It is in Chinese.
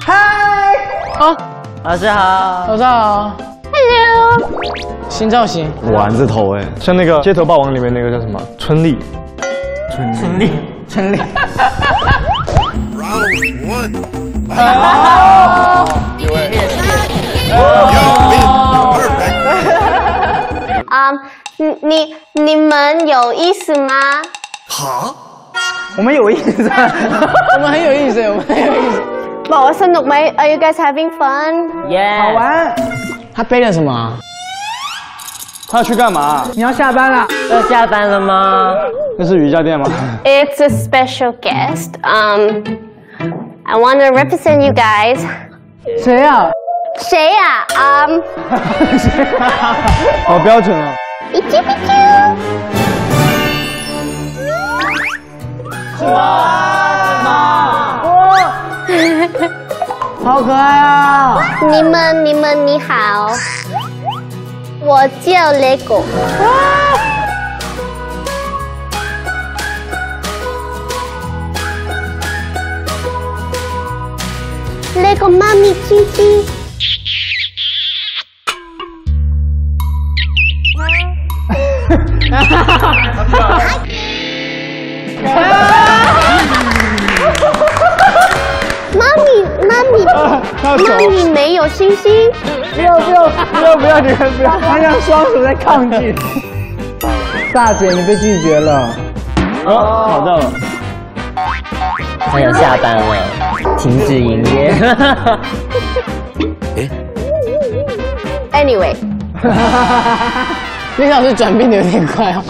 嗨，好，老师好，早上好。Hello。新造型，丸子头哎，像那个《街头霸王》里面那个叫什么？春丽，春春丽，春丽。啊，你你你们有意思吗？我们有意思我们很有意思我们很有意思宝宝三朵梅 are you guys having fun yeah 好玩他背了什么他要去干嘛你要下班了要下班了吗那是瑜伽垫吗 it's a special guest um i want to represent you guys 谁呀谁呀 um 谁呀好标准啊好可爱啊！你们你们你好，我叫 Lego。Lego 妈咪亲亲。妈他妈手咪没有星星。不要不要不要不要你们不要！他像双手在抗拒。大姐，你被拒绝了。哦，跑到了。他要下班了，停止营业。Anyway，李老师转变的有点快哦。